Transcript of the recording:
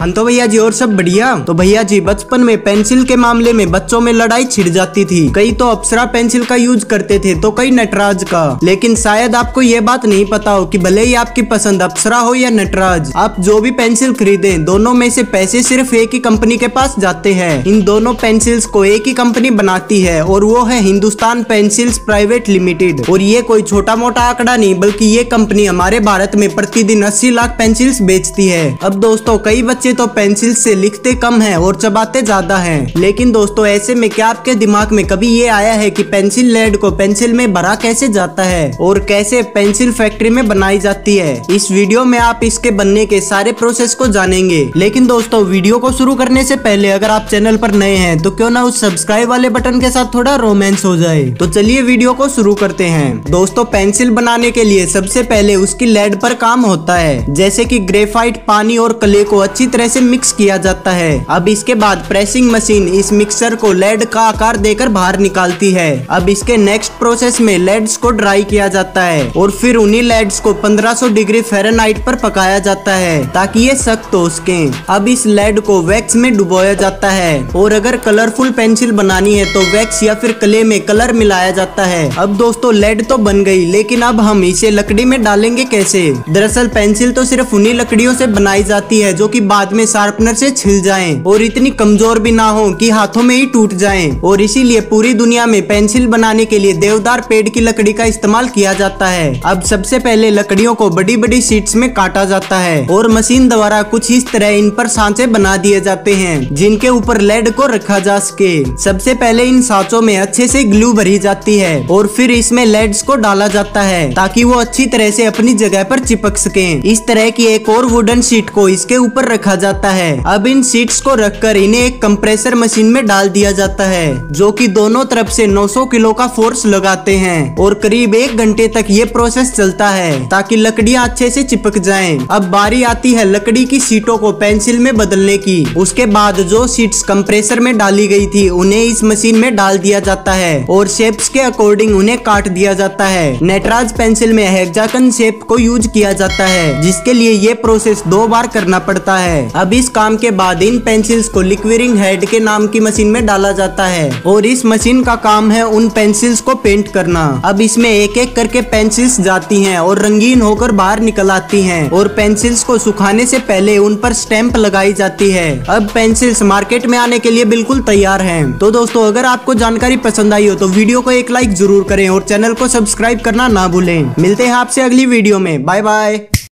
हाँ तो भैया जी, और सब बढ़िया? तो भैया जी, बचपन में पेंसिल के मामले में बच्चों में लड़ाई छिड़ जाती थी। कई तो अप्सरा पेंसिल का यूज़ करते थे तो कई नटराज का। लेकिन शायद आपको ये बात नहीं पता हो कि भले ही आपकी पसंद अप्सरा हो या नटराज, आप जो भी पेंसिल खरीदे, दोनों में से पैसे सिर्फ़ एक ही कंपनी के पास जाते हैं। इन दोनों पेंसिल्स को एक ही कंपनी बनाती है, और वो है हिंदुस्तान पेंसिल्स प्राइवेट लिमिटेड। और ये कोई छोटा मोटा आंकड़ा नहीं, बल्कि ये कंपनी हमारे भारत में प्रतिदिन अस्सी लाख पेंसिल्स बेचती है। अब दोस्तों, कई बच्चे बच्चे तो पेंसिल से लिखते कम हैं और चबाते ज़्यादा हैं। लेकिन दोस्तों, ऐसे में क्या आपके दिमाग में कभी ये आया है कि पेंसिल लेड को पेंसिल में भरा कैसे जाता है और कैसे पेंसिल फैक्ट्री में बनाई जाती है? इस वीडियो में आप इसके बनने के सारे प्रोसेस को जानेंगे। लेकिन दोस्तों, वीडियो को शुरू करने से पहले अगर आप चैनल पर नए हैं तो क्यों ना उस सब्सक्राइब वाले बटन के साथ थोड़ा रोमांस हो जाए। तो चलिए वीडियो को शुरू करते हैं। दोस्तों, पेंसिल बनाने के लिए सबसे पहले उसकी लेड पर काम होता है। जैसे की ग्रेफाइट, पानी और कले को अच्छी तरह से मिक्स किया जाता है। अब इसके बाद प्रेसिंग मशीन इस मिक्सर को लेड का आकार देकर बाहर निकालती है। अब इसके नेक्स्ट प्रोसेस में लेड्स को ड्राई किया जाता है और फिर उन्हीं लेड्स को 1500 डिग्री फेरेनाइट पर पकाया जाता है ताकि ये सख्त हो सके। अब इस लेड को वैक्स में डुबोया जाता है और अगर कलरफुल पेंसिल बनानी है तो वैक्स या फिर कले में कलर मिलाया जाता है। अब दोस्तों लेड तो बन गई, लेकिन अब हम इसे लकड़ी में डालेंगे कैसे? दरअसल पेंसिल तो सिर्फ़ उन्हीं लकड़ियों से बनाई जाती है जो कि बाद बाद में शार्पनर से छिल जाएँ और इतनी कमज़ोर भी ना हो कि हाथों में ही टूट जाएँ। और इसीलिए पूरी दुनिया में पेंसिल बनाने के लिए देवदार पेड़ की लकड़ी का इस्तेमाल किया जाता है। अब सबसे पहले लकड़ियों को बड़ी बड़ी शीट्स में काटा जाता है और मशीन द्वारा कुछ इस तरह इन पर सांचे बना दिए जाते हैं, जिनके ऊपर लेड को रखा जा सके। सबसे पहले इन सांचों में अच्छे से ग्लू भरी जाती है और फिर इसमें लेड्स को डाला जाता है, ताकि वो अच्छी तरह से अपनी जगह पर चिपक सके। इस तरह की एक और वुडन शीट को इसके ऊपर रखा जाता है। अब इन सीट्स को रखकर इन्हें एक कंप्रेसर मशीन में डाल दिया जाता है, जो कि दोनों तरफ़ से 900 किलो का फोर्स लगाते हैं और करीब एक घंटे तक ये प्रोसेस चलता है, ताकि लकड़ियाँ अच्छे से चिपक जाएँ। अब बारी आती है लकड़ी की सीटों को पेंसिल में बदलने की। उसके बाद जो सीट्स कंप्रेसर में डाली गई थी, उन्हें इस मशीन में डाल दिया जाता है और शेप्स के अकॉर्डिंग उन्हें काट दिया जाता है। नेटराज पेंसिल में हेक्सागन शेप को यूज़ किया जाता है, जिसके लिए ये प्रोसेस दो बार करना पड़ता अब इस काम के बाद इन पेंसिल्स को लिक्विरिंग हेड के नाम की मशीन में डाला जाता है और इस मशीन का काम है उन पेंसिल्स को पेंट करना। अब इसमें एक एक करके पेंसिल्स जाती हैं और रंगीन होकर बाहर निकल आती हैं और पेंसिल्स को सुखाने से पहले उन पर स्टैंप लगाई जाती है। अब पेंसिल्स मार्केट में आने के लिए बिल्कुल तैयार हैं। तो दोस्तों, अगर आपको जानकारी पसंद आई हो तो वीडियो को एक लाइक ज़रूर करें और चैनल को सब्सक्राइब करना ना भूलें। मिलते हैं आपसे अगली वीडियो में। Bye bye